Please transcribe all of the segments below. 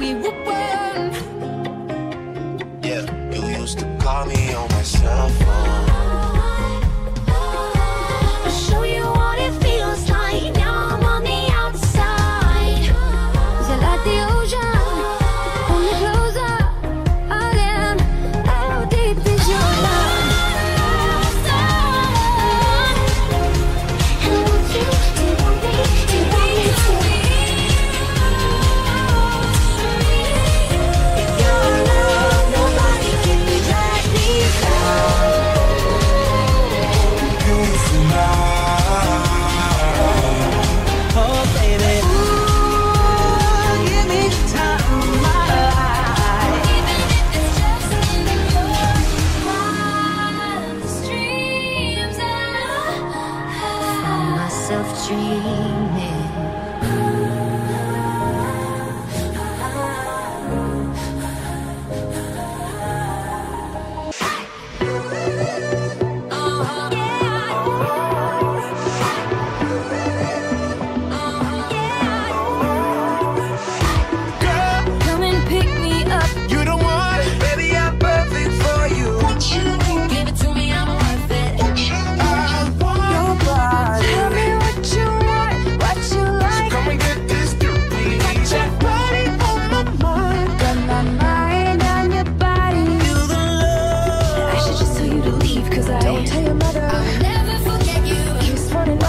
we whoop.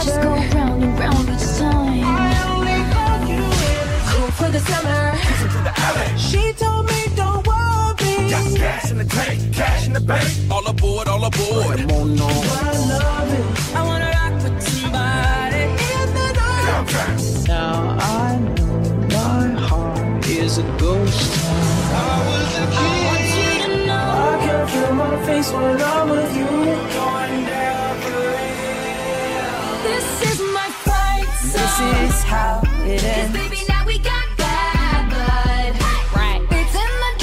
just go round and round each time. I only call you. Cool for the summer. Kissing to the alley. She told me don't worry. Got gas in the tank, cash in the bank. All aboard, all aboard. Come on, no. I love it. I wanna rock with somebody in the night. Now I know my heart is a ghost. I was a kid. I want you to know. I can't feel my face when I'm with you. is how it ends. Cause baby, now we got blood. Right. It's in like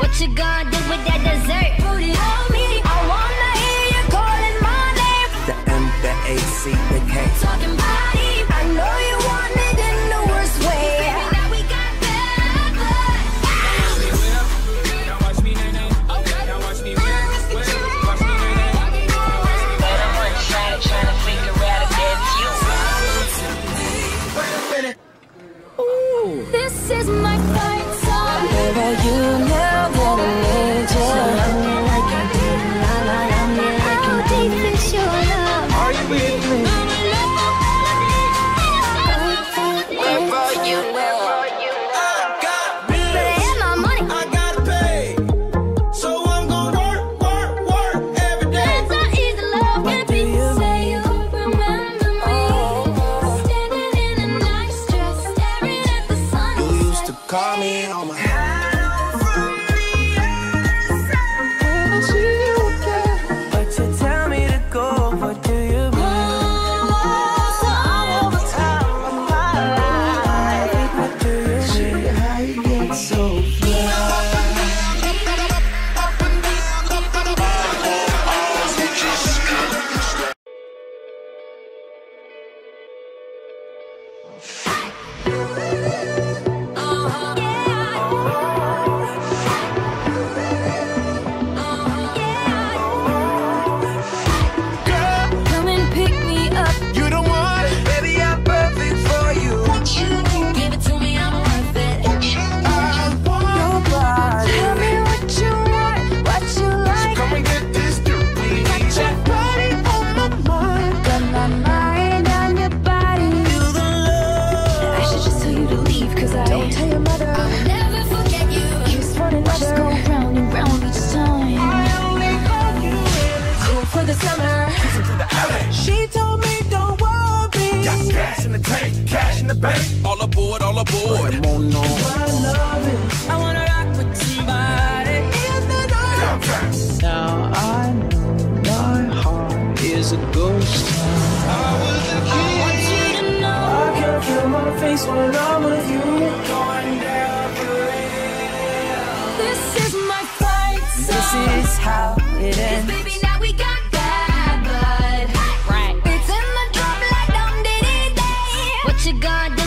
What you gonna do with that dessert? Put it on me. Yeah. bank. All aboard, all aboard. Come on, no. I love it. I wanna rock with somebody in the night. Now I know my heart is a ghost town. I was a kid. I want you to know. I can feel my face when I'm with you. Going down for real. This is my fight song. This is how it ends. Cause baby, now we got God.